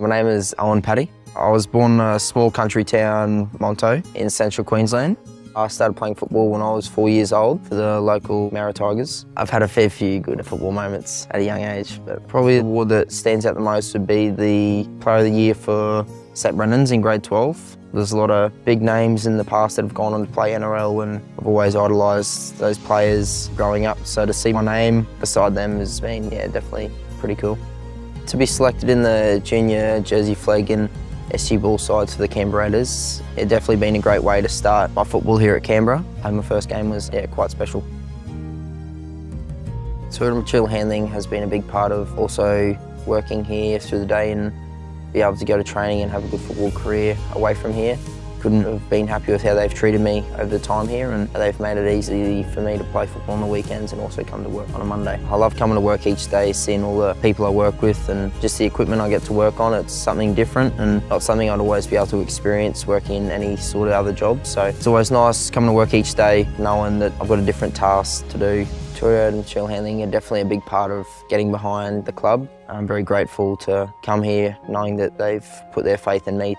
My name is Owen Pattie. I was born in a small country town, Monto, in central Queensland. I started playing football when I was four years old for the local Mara Tigers. I've had a fair few good football moments at a young age, but probably the award that stands out the most would be the Player of the Year for St Brendan's in grade 12. There's a lot of big names in the past that have gone on to play NRL and I've always idolised those players growing up. So to see my name beside them has been, yeah, definitely pretty cool. To be selected in the junior Jersey Flegg and SG Ball sides for the Canberra Raiders, it definitely been a great way to start my football here at Canberra. And my first game was yeah, quite special. Of material handling has been a big part of also working here through the day and be able to go to training and have a good football career away from here. Couldn't have been happy with how they've treated me over the time here and they've made it easy for me to play football on the weekends and also come to work on a Monday. I love coming to work each day, seeing all the people I work with and just the equipment I get to work on. It's something different and not something I'd always be able to experience working in any sort of other job. So it's always nice coming to work each day knowing that I've got a different task to do Toyota material handling are definitely a big part of getting behind the club. I'm very grateful to come here knowing that they've put their faith in me.